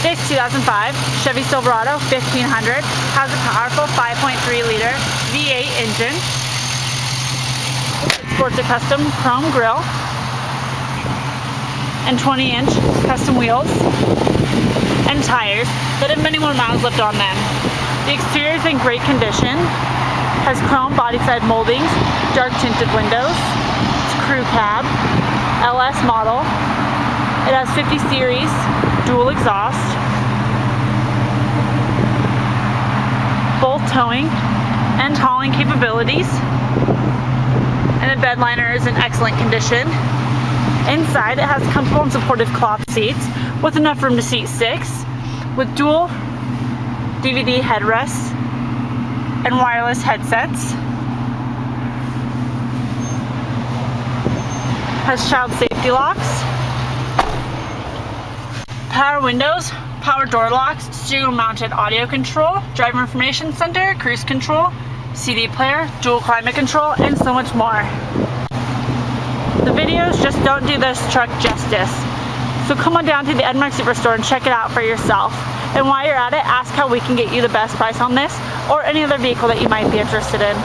This 2005 Chevy Silverado 1500 has a powerful 5.3 liter V8 engine. It sports a custom chrome grille and 20 inch custom wheels and tires that have many more miles left on them. The exterior is in great condition, has chrome body side moldings, dark tinted windows, it's crew cab, LS model. It has 50 series dual exhaust, both towing and hauling capabilities, and the bed liner is in excellent condition. Inside it has comfortable and supportive cloth seats with enough room to seat six, with dual DVD headrests and wireless headsets. Has child safety locks, power windows, power door locks, stereo mounted audio control, driver information center, cruise control, CD player, dual climate control, and so much more. The videos just don't do this truck justice. So come on down to the Edmark Superstore and check it out for yourself. And while you're at it, ask how we can get you the best price on this or any other vehicle that you might be interested in.